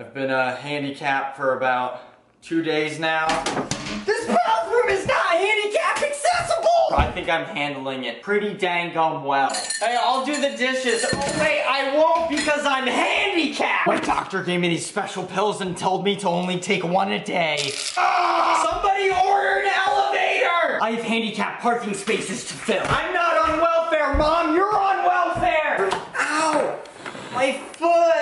I've been a handicapped for about two days now. This bathroom is not handicap accessible! I think I'm handling it pretty dang gum well. Hey, I'll do the dishes. Oh, wait, I won't because I'm handicapped! My doctor gave me these special pills and told me to only take one a day. Ah! Somebody order an elevator! I have handicapped parking spaces to fill. I'm not on welfare, Mom! You're on welfare! Ow, my foot.